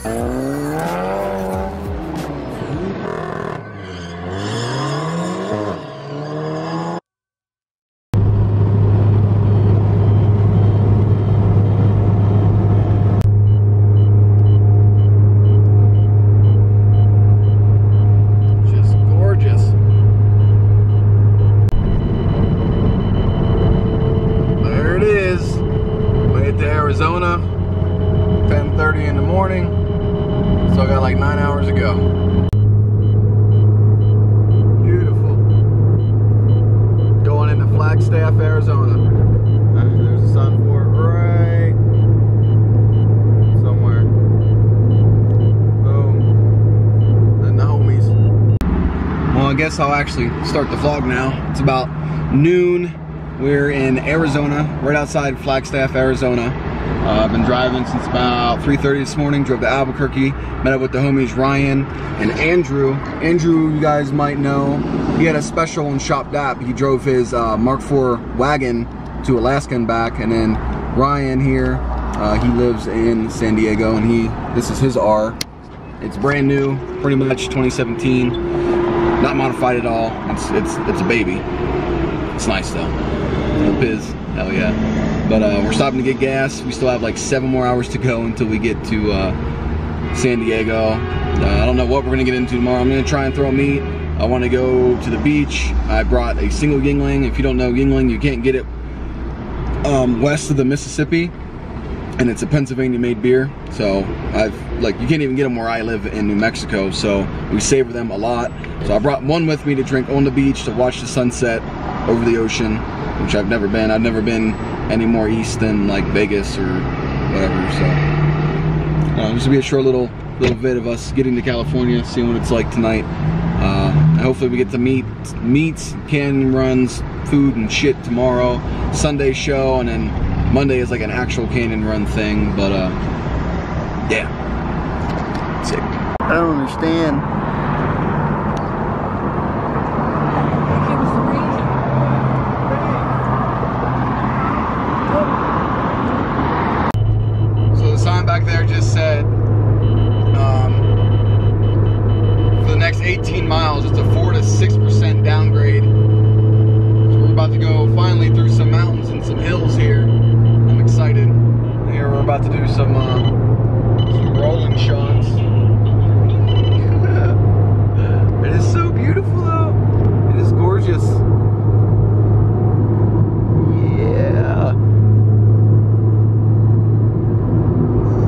Just gorgeous. There it is. Made it to Arizona. 10:30 in the morning. So I got like nine hours to go. Beautiful. Going into Flagstaff, Arizona. Uh, There's a sign for it right somewhere. Boom. And the homies. Well, I guess I'll actually start the vlog now. It's about noon. We're in Arizona, right outside Flagstaff, Arizona. Uh, I've been driving since about 3.30 this morning, drove to Albuquerque, met up with the homies Ryan and Andrew. Andrew, you guys might know, he had a special in Shop DAP. He drove his uh, Mark IV wagon to Alaska and back, and then Ryan here, uh, he lives in San Diego, and he, this is his R. It's brand new, pretty much 2017 not modified at all. It's it's it's a baby. It's nice though. Piz, hell yeah. But uh, we're stopping to get gas. We still have like seven more hours to go until we get to uh, San Diego. Uh, I don't know what we're gonna get into tomorrow. I'm gonna try and throw meat. I want to go to the beach. I brought a single Yuengling. If you don't know Yuengling, you can't get it um, west of the Mississippi and it's a Pennsylvania made beer. So I've like you can't even get them where I live in New Mexico. So we savor them a lot. So I brought one with me to drink on the beach to watch the sunset over the ocean, which I've never been. I've never been any more east than like Vegas or whatever. So uh, this will be a short little little bit of us getting to California, seeing what it's like tonight. Uh, hopefully we get to meet meets, canyon runs, food and shit tomorrow. Sunday show and then Monday is like an actual canyon run thing, but uh, yeah, sick. I don't understand. So the sign back there just said, um, for the next 18 miles, it's a four to six percent downgrade. So we're about to go finally through some mountains and some hills here. I'm excited. Here we're about to do some uh, some rolling shots. it is so beautiful though. It is gorgeous. Yeah.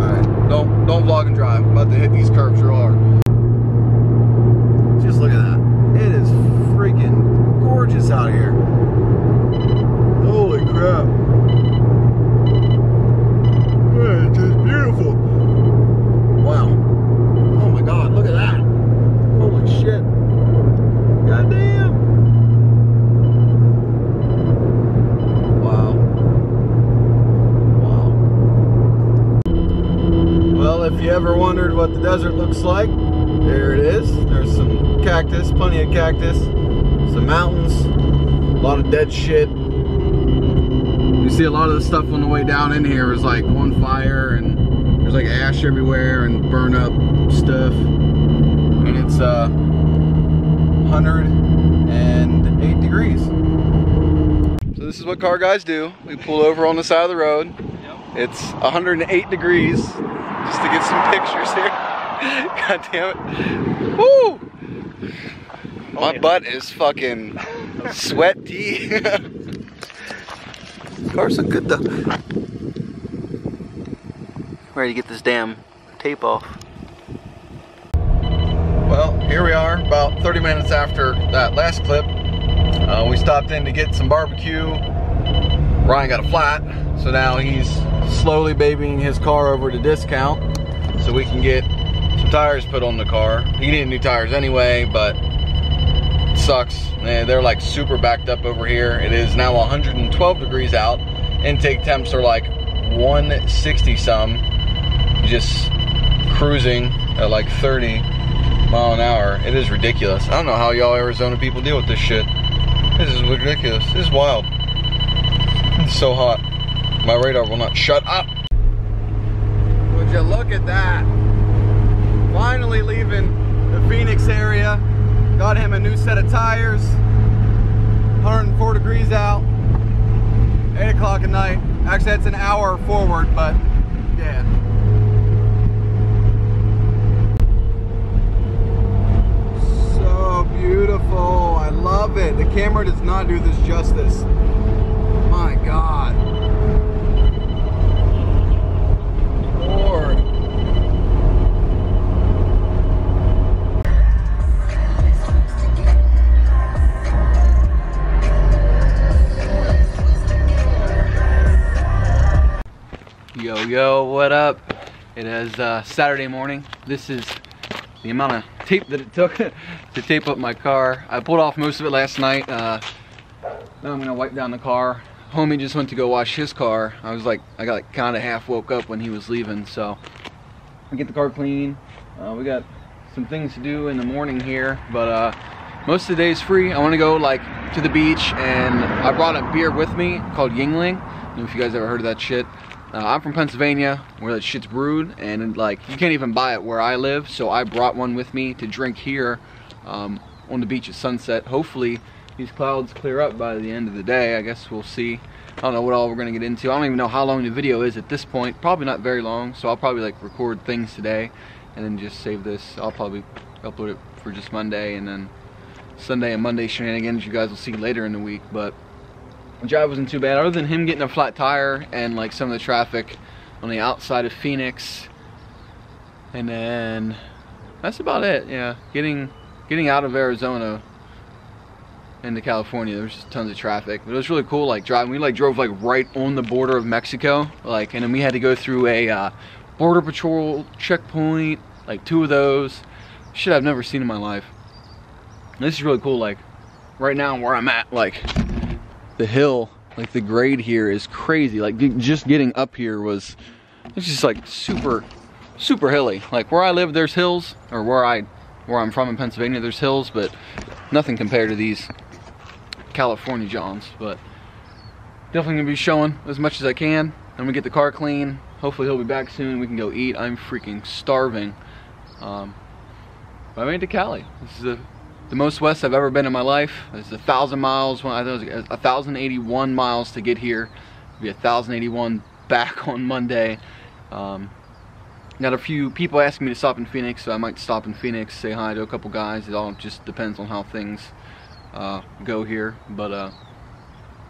Alright, don't don't vlog and drive. I'm about to hit these curves real hard. Just look at that. It is freaking gorgeous out here. Holy crap. Yeah, It's just beautiful. Wow. Oh my god, look at that. Holy shit. God damn. Wow. Wow. Well, if you ever wondered what the desert looks like, there it is. There's some cactus, plenty of cactus, some mountains, a lot of dead shit. You see a lot of the stuff on the way down in here is like on fire and there's like ash everywhere and burn up stuff. And it's uh 108 degrees. So this is what car guys do. We pull over on the side of the road. It's 108 degrees just to get some pictures here. God damn it. Woo! My butt is fucking sweaty. Cars look good though. Ready to get this damn tape off. Well, here we are, about 30 minutes after that last clip. Uh, we stopped in to get some barbecue. Ryan got a flat, so now he's slowly babying his car over to discount so we can get tires put on the car. He needed new tires anyway, but sucks. They're like super backed up over here. It is now 112 degrees out. Intake temps are like 160 some. Just cruising at like 30 mile an hour. It is ridiculous. I don't know how y'all Arizona people deal with this shit. This is ridiculous. This is wild. It's so hot. My radar will not shut up. Would you look at that? Finally leaving the Phoenix area. Got him a new set of tires. 104 degrees out. 8 o'clock at night. Actually, that's an hour forward, but yeah. So beautiful. I love it. The camera does not do this justice. My God. Yo, what up? It is uh, Saturday morning. This is the amount of tape that it took to tape up my car. I pulled off most of it last night. Uh, now I'm gonna wipe down the car. Homie just went to go wash his car. I was like, I got like kind of half woke up when he was leaving, so I get the car clean. Uh, we got some things to do in the morning here, but uh, most of the day is free. I want to go like to the beach, and I brought a beer with me called Yuengling. I don't know if you guys ever heard of that shit. Uh, I'm from Pennsylvania, where that shit's brewed, and like you can't even buy it where I live. So I brought one with me to drink here um, on the beach at sunset. Hopefully, these clouds clear up by the end of the day. I guess we'll see. I don't know what all we're gonna get into. I don't even know how long the video is at this point. Probably not very long. So I'll probably like record things today, and then just save this. I'll probably upload it for just Monday, and then Sunday and Monday shenanigans you guys will see later in the week. But the drive wasn't too bad, other than him getting a flat tire and like some of the traffic on the outside of Phoenix. And then that's about it. Yeah, getting getting out of Arizona into California, there's just tons of traffic. But it was really cool, like driving. We like drove like right on the border of Mexico, like, and then we had to go through a uh, border patrol checkpoint, like two of those. Shit I've never seen in my life. And this is really cool. Like right now where I'm at, like the hill, like the grade here is crazy. Like just getting up here was, it's just like super, super hilly. Like where I live, there's hills, or where I, where I'm from in Pennsylvania, there's hills, but nothing compared to these California Johns. But definitely gonna be showing as much as I can. I'm gonna get the car clean. Hopefully he'll be back soon. We can go eat. I'm freaking starving. Um, I made it to Cali. This is the the most west I've ever been in my life. It's a thousand miles. I think it was a thousand eighty-one miles to get here. It'll be a thousand eighty-one back on Monday. Um, got a few people asking me to stop in Phoenix, so I might stop in Phoenix, say hi to a couple guys. It all just depends on how things uh, go here. But uh,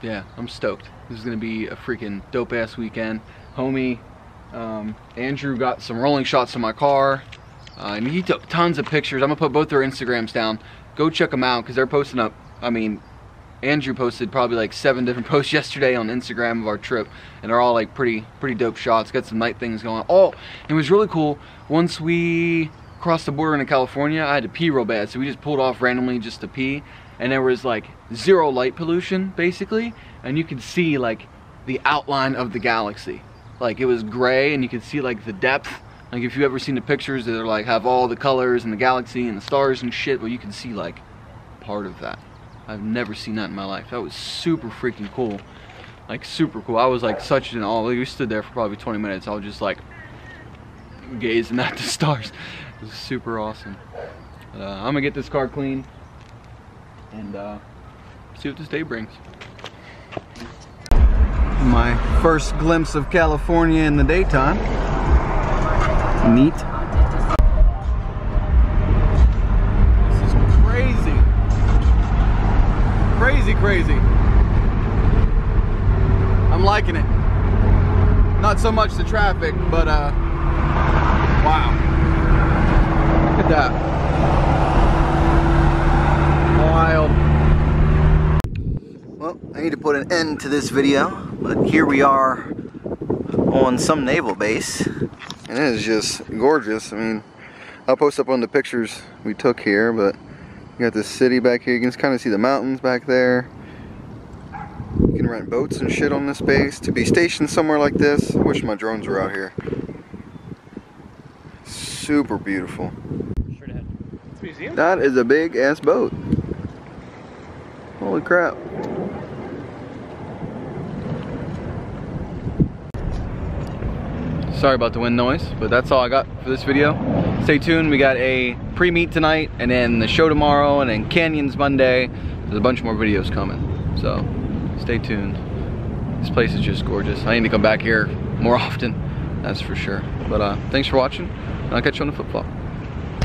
yeah, I'm stoked. This is gonna be a freaking dope ass weekend. Homie, um, Andrew got some rolling shots of my car. Uh, and he took tons of pictures. I'm gonna put both their Instagrams down. Go check them out because they're posting up. I mean, Andrew posted probably like seven different posts yesterday on Instagram of our trip, and they're all like pretty, pretty dope shots. Got some night things going. Oh, it was really cool. Once we crossed the border into California, I had to pee real bad, so we just pulled off randomly just to pee, and there was like zero light pollution basically, and you could see like the outline of the galaxy. Like it was gray, and you could see like the depth like if you've ever seen the pictures that are like have all the colors and the galaxy and the stars and shit, well you can see like part of that. I've never seen that in my life. That was super freaking cool. Like super cool. I was like such an awe. We stood there for probably 20 minutes. I was just like gazing at the stars. It was super awesome. Uh, I'm gonna get this car clean and uh, see what this day brings. My first glimpse of California in the daytime. Neat. This is crazy. Crazy, crazy. I'm liking it. Not so much the traffic, but uh, wow. Look at that. Wild. Well, I need to put an end to this video, but here we are on some naval base and it is just gorgeous. I mean, I'll post up on the pictures we took here, but you got this city back here. You can kind of see the mountains back there. You can rent boats and shit on this base. To be stationed somewhere like this, I wish my drones were out here. Super beautiful. That is a big ass boat. Holy crap. Sorry about the wind noise, but that's all I got for this video. stay tuned. We got a pre-meet tonight, and then the show tomorrow, and then Canyons Monday. There's a bunch more videos coming, so stay tuned. This place is just gorgeous. I need to come back here more often, that's for sure. But uh, thanks for watching, and I'll catch you on the football.